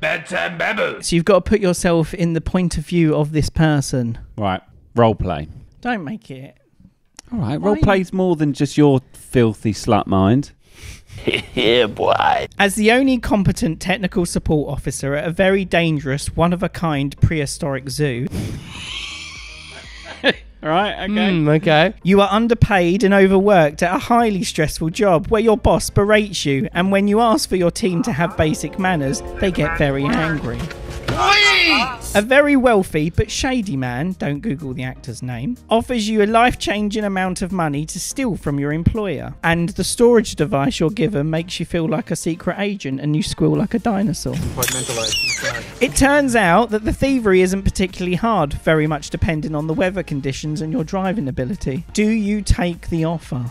Bad Time Babble. So you've got to put yourself in the point of view of this person. Right, role play. Don't make it. All right, Why- role play's more than just your filthy slut mind. yeah, boy. As the only competent technical support officer at a very dangerous, one of a kind prehistoric zoo, All right, okay. Mm, okay. you are underpaid and overworked at a highly stressful job where your boss berates you, and when you ask for your team to have basic manners, they get very angry. A very wealthy but shady man, don't Google the actor's name, offers you a life changing amount of money to steal from your employer. And the storage device you're given makes you feel like a secret agent and you squeal like a dinosaur. It turns out that the thievery isn't particularly hard, very much depending on the weather conditions and your driving ability. Do you take the offer?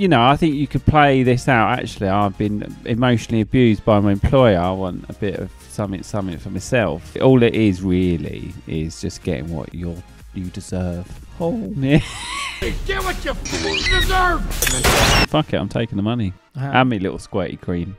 You know, I think you could play this out. Actually, I've been emotionally abused by my employer. I want a bit of something, something for myself. All it is really is just getting what you're you deserve. Oh. Yeah. Get what you deserve. Fuck it, I'm taking the money. Uh, And me little squirty cream.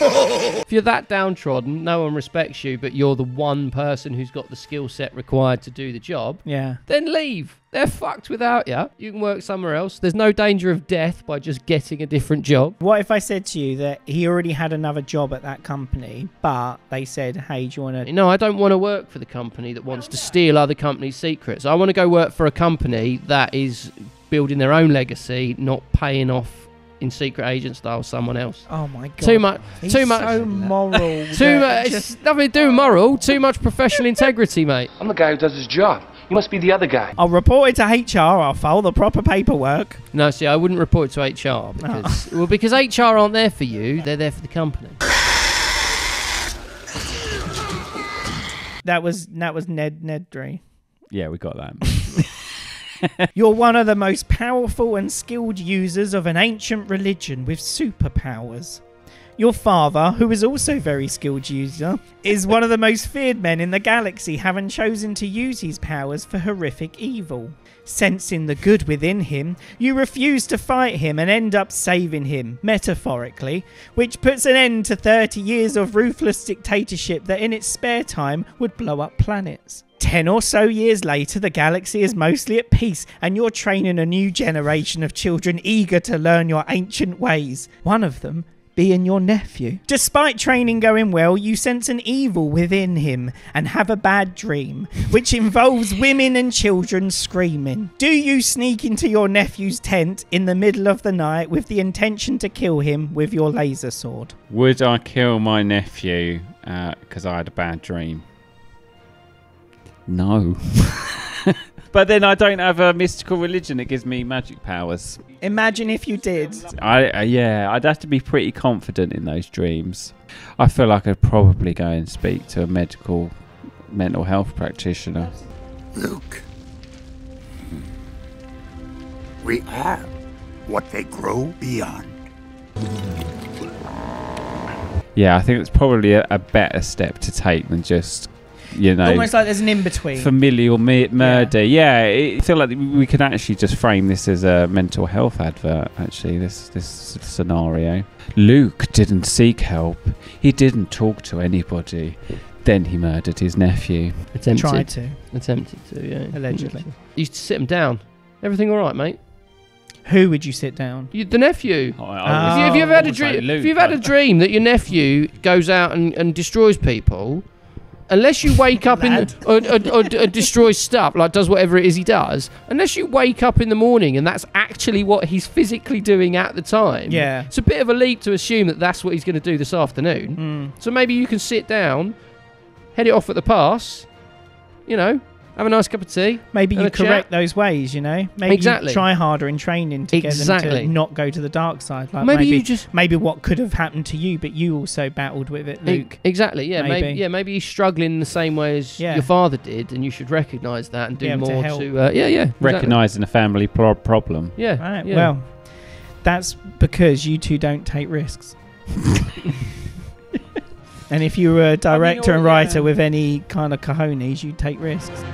If you're that downtrodden, no one respects you, but you're the one person who's got the skill set required to do the job, yeah. then leave. They're fucked without you. You can work somewhere else. There's no danger of death by just getting a different job. What if I said to you that he already had another job at that company, but they said, hey, do you want to. No, I don't want to work for the company that wants to steal other companies' secrets. I want to go work for a company that is building their own legacy, not paying off in secret agent style someone else. Oh my god. Too much. He's too much. so moral. Too much. just- It's nothing to do with moral. Too much professional integrity, mate. I'm the guy who does his job. You must be the other guy. I'll report it to HR. I'll file the proper paperwork. No, see, I wouldn't report it to HR oh. because well, because HR aren't there for you. They're there for the company. That was that was Ned Nedry. Yeah, we got that. You're one of the most powerful and skilled users of an ancient religion with superpowers. Your father, who is also very skilled user, is one of the most feared men in the galaxy, having chosen to use his powers for horrific evil. Sensing the good within him, you refuse to fight him and end up saving him, metaphorically, which puts an end to 30 years of ruthless dictatorship that in its spare time would blow up planets. Ten or so years later, the galaxy is mostly at peace, and you're training a new generation of children eager to learn your ancient ways. One of them being your nephew. Despite training going well, you sense an evil within him and have a bad dream, which involves women and children screaming. Do you sneak into your nephew's tent in the middle of the night with the intention to kill him with your laser sword? Would I kill my nephew uh, because I had a bad dream? No. but then I don't have a mystical religion that gives me magic powers. Imagine if you did. I uh, yeah, I'd have to be pretty confident in those dreams. I feel like I'd probably go and speak to a medical mental health practitioner. Luke. We are what they grow beyond. Yeah, I think it's probably a, a better step to take than just you know Almost like there's an in between. familial mi- murder. Yeah, I feel like we could actually just frame this as a mental health advert. Actually, this this scenario. Luke didn't seek help. He didn't talk to anybody. Then he murdered his nephew. Attempted. Tried to. Attempted to, yeah. Allegedly. You used to sit him down. Everything all right, mate? Who would you sit down? You, the nephew. Oh, I If, you, if you've had a almost like dream, Luke, if you've had a dream that your nephew goes out and, and destroys people, unless you wake up in Lad. the, or, or, or, or destroys stuff, like does whatever it is he does, unless you wake up in the morning and that's actually what he's physically doing at the time. Yeah. it's a bit of a leap to assume that that's what he's going to do this afternoon. Mm. So maybe you can sit down, head it off at the pass, you know, have a nice cup of tea. Maybe you a chat. correct those ways, you know? Maybe Exactly. you try harder in training to get them Exactly. to not go to the dark side. Like maybe, maybe, you just maybe what could have happened to you, but you also battled with it, E- Luke. Exactly. Yeah. Maybe. Maybe. Yeah. Maybe he's struggling in the same way as Yeah. your father did, and you should recognise that and do able to more help. to. uh, yeah. Yeah. exactly. Recognizing a family pro- problem. Yeah. Right. yeah. Well, that's because you two don't take risks. and if you were a director and writer yeah. with any kind of cojones, you'd take risks.